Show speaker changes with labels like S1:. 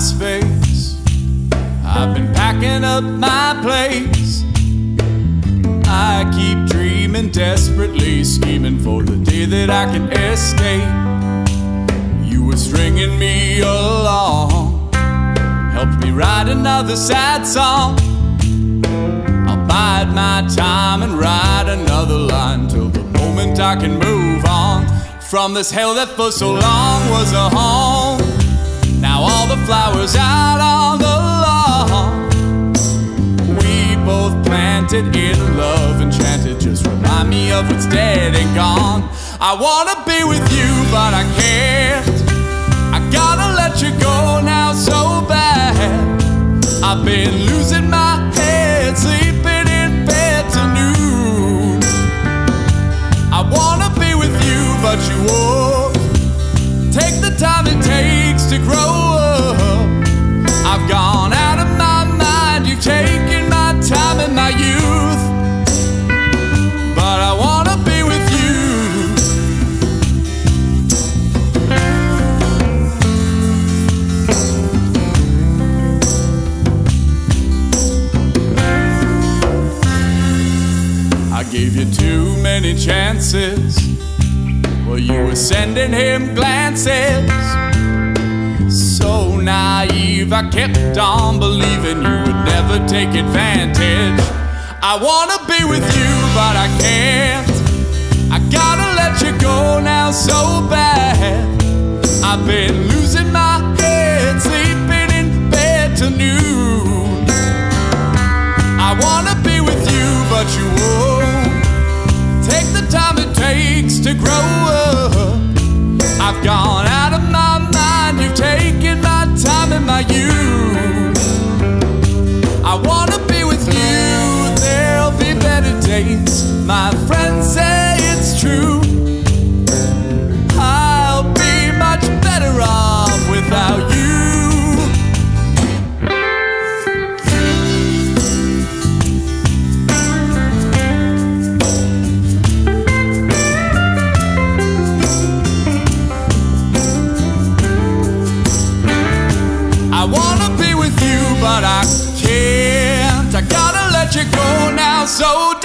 S1: space. I've been packing up my place. I keep dreaming desperately, scheming for the day that I can escape. You were stringing me write another sad song. I'll bide my time and write another line till the moment I can move on from this hell that for so long was a home. Now all the flowers out on the lawn we both planted in love, enchanted. Just remind me of what's dead and gone. I wanna be with you, but I can't. I gotta let you go now so been losing my gave you too many chances. Well, you were sending him glances. So naive, I kept on believing you would never take advantage. I wanna be with you, but I can't. I gotta let you go now so bad. I've been losing my head, sleeping in bed till noon. I wanna be with you, but you grow up. I've gone out of my mind, you've taken my time and my youth. So